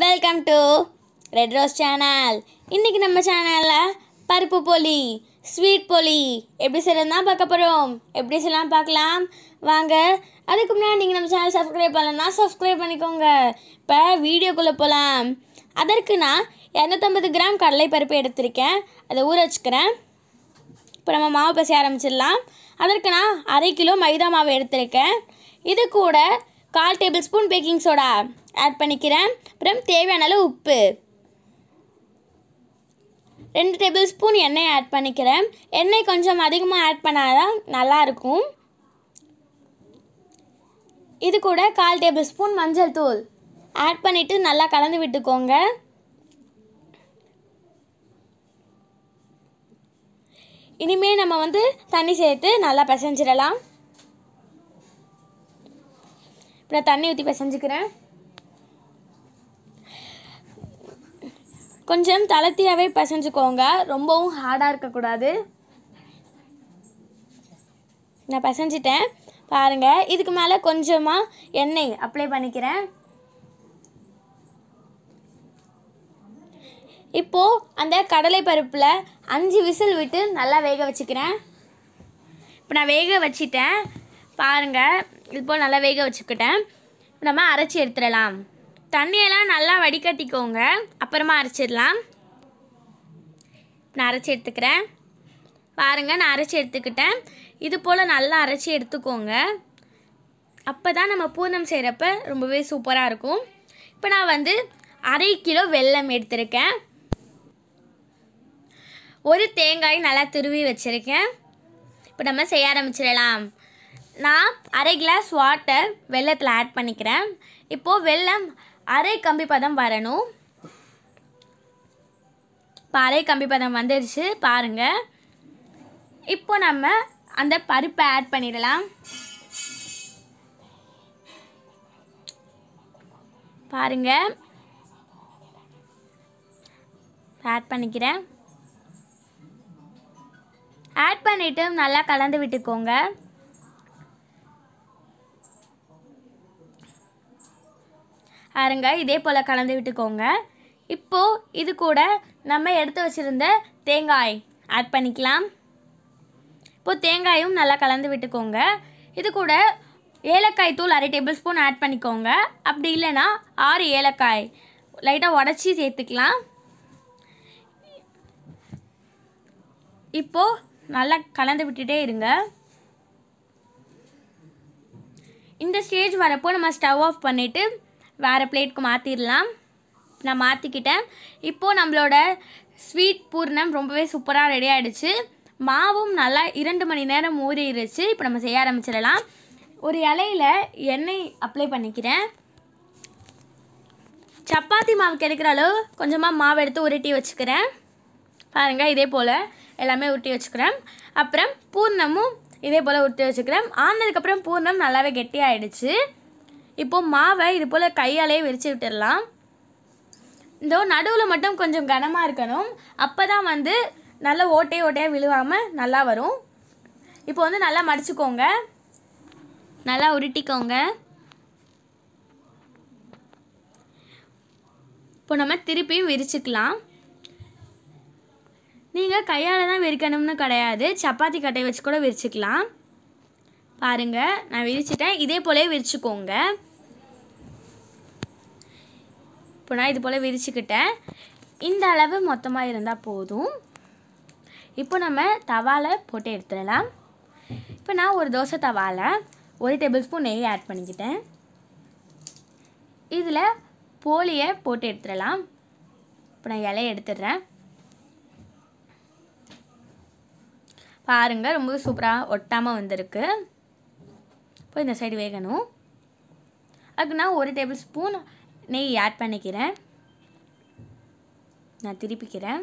Welcome to Red Rose channel இன்றைக்கி நம்ம சேனலில் பருப்பு போலி ஸ்வீட் போலி. எப்படி செய்யலாம் தான் பார்க்க போகிறோம் எப்படி செய்யலாம் பார்க்கலாம். வாங்க அதுக்கு முன்னாடி நீங்கள் நம்ம சேனல் சப்ஸ்கிரைப் பண்ணலன்னா சப்ஸ்கிரைப் பண்ணிக்கோங்க. இப்போ வீடியோக்குள்ளே போகலாம் அதற்கு நான் இரநூத்தம்பது கிராம் கடலை பருப்பு எடுத்திருக்கேன். அதை ஊற வச்சுக்கிறேன். இப்போ நம்ம மாவு பிசைய ஆரம்பிச்சிடலாம். அதற்கு நான் அரை கிலோ மைதா மாவு எடுத்திருக்கேன். இது கூட கால் tablespoon baking soda. Add பண்ணிக்கிறேன். அப்புறம் தேவையான அளவு உப்பு. ரெண்டு டேபிள் ஸ்பூன் எண்ணெய் ஆட் பண்ணிக்கிறேன். எண்ணெய் கொஞ்சம் அதிகமாக ஆட் பண்ணால் தான் நல்லாயிருக்கும். இது கூட கால் டேபிள் ஸ்பூன் மஞ்சள் தூள். ஆட் பண்ணிவிட்டு நல்லா கலந்து விட்டுக்கோங்க. இனிமே நம்ம வந்து தண்ணி சேர்த்து நல்லா பிசைஞ்சிடலாம். இப்போ தண்ணி ஊற்றி பிசைஞ்சிக்கிறேன். கொஞ்சம் தளர்த்தியாகவே பிசைஞ்சுக்கோங்க. ரொம்பவும் ஹார்டாக இருக்கக்கூடாது. நான் பிசைஞ்சிட்டேன். பாருங்கள் இதுக்கு மேலே கொஞ்சமாக எண்ணெய் அப்ளை பண்ணிக்கிறேன். இப்போது அந்த கடலை பருப்பில் அஞ்சு விசில் விட்டு நல்லா வேக வச்சுக்கிறேன். இப்போ நான் வேக வச்சிட்டேன். பாருங்கள் இது போல் நல்லா வேக வச்சுக்கிட்டேன். நம்ம அரைச்சி எடுத்துடலாம். தண்ணியெல்லாம் நல்லா வடிகட்டிக்கோங்க. அப்புறமா அரைச்சிடலாம். நான் அரைச்சி எடுத்துக்கிறேன். பாருங்கள் நான் அரைச்சி எடுத்துக்கிட்டேன். இது போல் நல்லா அரைச்சி எடுத்துக்கோங்க. அப்போ தான் நம்ம பூர்ணம் செய்கிறப்ப ரொம்பவே சூப்பராக இருக்கும். இப்போ நான் வந்து அரை கிலோ வெல்லம் எடுத்திருக்கேன். ஒரு தேங்காய் நல்லா துருவி வச்சுருக்கேன். இப்போ நம்ம செய்ய ஆரம்பிச்சிடலாம். நான் அரை கிளாஸ் வாட்டர் வெள்ளத்தில் ஆட் பண்ணிக்கிறேன். இப்போது வெல்லம் அரை கம்பி பதம் வரணும். இப்போ அரை கம்பி பதம் வந்துடுச்சு பாருங்கள் இப்போ நம்ம அந்த பருப்பை ஆட் பண்ணிடலாம். பாருங்கள் ஆட் பண்ணிக்கிறேன். ஆட் பண்ணிவிட்டு நல்லா கலந்து விட்டுக்கோங்க. அருங்க இதே போல் கலந்து விட்டுக்கோங்க. இப்போது இது கூட நம்ம எடுத்து வச்சுருந்த தேங்காய் ஆட் பண்ணிக்கலாம். இப்போது தேங்காயும் நல்லா கலந்து விட்டுக்கோங்க. இது கூட ஏலக்காய் தூள் அரை டேபிள் ஸ்பூன் ஆட் பண்ணிக்கோங்க. அப்படி இல்லைன்னா ஆறு ஏலக்காய் லைட்டாக உடச்சி சேர்த்துக்கலாம். இப்போது நல்லா கலந்து விட்டுட்டே இருங்க. இந்த ஸ்டேஜ் வரப்போ நம்ம ஸ்டவ் ஆஃப் பண்ணிவிட்டு வேறு பிளேட்க்கு மாற்றிடலாம் நான் மாற்றிக்கிட்டேன் இப்போது நம்மளோட ஸ்வீட் பூர்ணம் ரொம்பவே சூப்பராக ரெடி ஆகிடுச்சு மாவும் நல்லா இரண்டு மணி நேரம் ஊறிடுச்சு. இப்போ நம்ம செய்ய ஆரம்பிச்சிடலாம். ஒரு இலையில் எண்ணெய் அப்ளை பண்ணிக்கிறேன். சப்பாத்தி மாவு கிடைக்கிற அளவு கொஞ்சமாக மாவு எடுத்து உருட்டி வச்சுக்கிறேன். பாருங்கள் இதே போல் எல்லாமே உருட்டி வச்சுக்கிறேன். அப்புறம் பூர்ணமும் இதே போல் உருட்டி வச்சுக்கிறேன். ஆனதுக்கப்புறம் பூர்ணம் நல்லாவே கெட்டியாயிடுச்சு. இப்போது மாவை இது போல் கையாலே விரித்து விட்டுடலாம். இந்த நடுவில் மட்டும் கொஞ்சம் கனமாக இருக்கணும். அப்போ தான் வந்து நல்லா ஓட்டை ஓட்டையாக விழுவாமல் நல்லா வரும். இப்போ வந்து நல்லா மடிச்சுக்கோங்க. நல்லா உருட்டிக்கோங்க. இப்போ நம்ம திருப்பியும் விரிச்சுக்கலாம். நீங்கள் கையால் தான் விரிக்கணும்னு கிடையாது. சப்பாத்தி கட்டை வச்சு கூட விரிச்சுக்கலாம். பாருங்கள் நான் விரிச்சிட்டேன். இதே போலே விரிச்சுக்கோங்க. இப்போ நான் இது போல் விரிச்சுக்கிட்டேன். இந்த அளவு மொத்தமாக இருந்தால் போதும். இப்போ நம்ம தவாவில் போட்டு எடுத்துடலாம். இப்போ நான் ஒரு தோசை தவாவில் ஒரு டேபிள் ஸ்பூன் நெய் ஆட் பண்ணிக்கிட்டேன். இதில் போலியை போட்டு எடுத்துடலாம். இப்போ நான் இலையை எடுத்துடுறேன். பாருங்கள் ரொம்ப சூப்பராக ஒட்டாமல் வந்திருக்கு. இப்போ இந்த சைடு வேகணும். அதுக்கு நான் ஒரு டேபிள் ஸ்பூன் நெய் ஆட் பண்ணிக்கிறேன். நான் திருப்பிக்கிறேன்.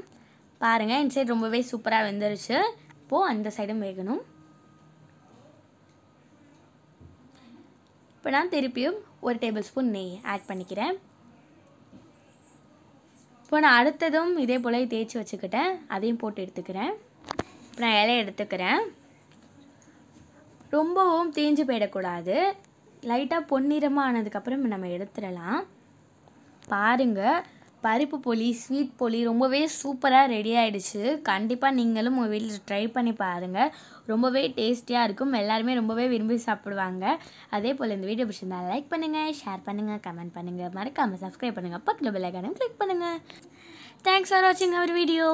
பாருங்கள் இந்த சைடு ரொம்பவே சூப்பராக வெந்துருச்சு. இப்போது அந்த சைடும் வேகணும். இப்போ நான் திருப்பியும் ஒரு டேபிள் ஸ்பூன் நெய் ஆட் பண்ணிக்கிறேன். இப்போ நான் அடுத்ததும் இதே போல் தேய்ச்சி வச்சுக்கிட்டேன். அதையும் போட்டு எடுத்துக்கிறேன். இப்போ நான் இலையை எடுத்துக்கிறேன். ரொம்பவும் தேஞ்சு போயிடக்கூடாது. லைட்டாக பொன்னிறமாக ஆனதுக்கப்புறம் நம்ம எடுத்துடலாம். பாருங்கள் பருப்பு பொலி ஸ்வீட் பொலி ரொம்பவே சூப்பராக ரெடி ஆகிடுச்சு கண்டிப்பாக நீங்களும் உங்கள் வீட்டில் ட்ரை பண்ணி பாருங்கள் ரொம்பவே டேஸ்டியாக இருக்கும். எல்லாருமே ரொம்பவே விரும்பி சாப்பிடுவாங்க. அதே போல் இந்த வீடியோ பிடிச்சிருந்தா லைக் பண்ணுங்கள் ஷேர் பண்ணுங்கள் கமெண்ட் பண்ணுங்கள் மறக்காமல் சப்ஸ்கிரைப் பண்ணுங்கள் பக்கத்தில் பெல் ஐக்கானும் கிளிக் பண்ணுங்கள் தேங்க்ஸ் ஃபார் வாட்சிங் அவர் வீடியோ